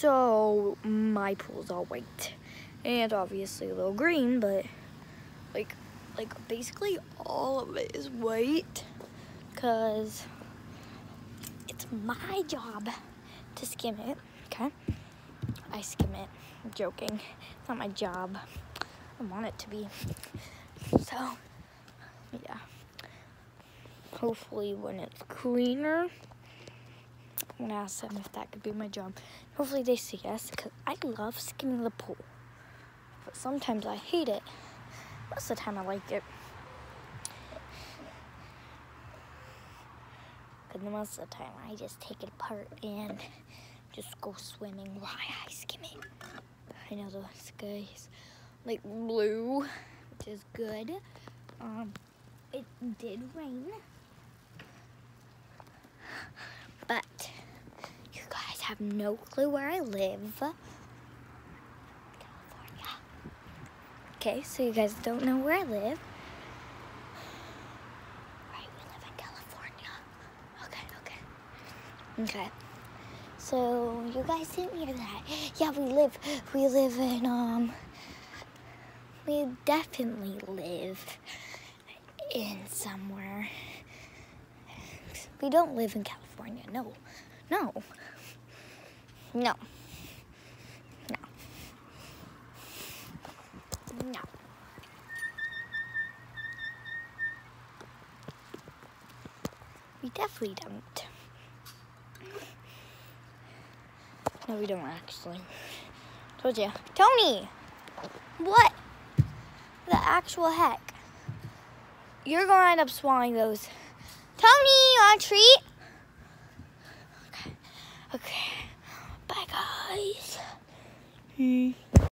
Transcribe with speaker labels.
Speaker 1: So my pool's all white and obviously a little green, but like, like basically all of it is white because it's my job to skim it, okay? I skim it, I'm joking. It's not my job. I want it to be. So, yeah. Hopefully when it's cleaner, I'm gonna ask them if that could be my job. Hopefully they say yes, because I love skimming the pool. But sometimes I hate it. Most of the time I like it. Because most of the time I just take it apart and just go swimming while I skim it. I know the sky's like blue, which is good. Um, it did rain. But you guys have no clue where I live. California. Okay, so you guys don't know where I live. Right, we live in California. Okay, okay. Okay. So you guys didn't hear that. Yeah, we live we live in um we definitely live in somewhere. We don't live in California. No. No. No. No. No. We definitely don't. No, we don't actually. Told you. Tony! What? The actual heck? You're going to end up swallowing those. Tony, you want a treat? Okay. Okay. Hmm.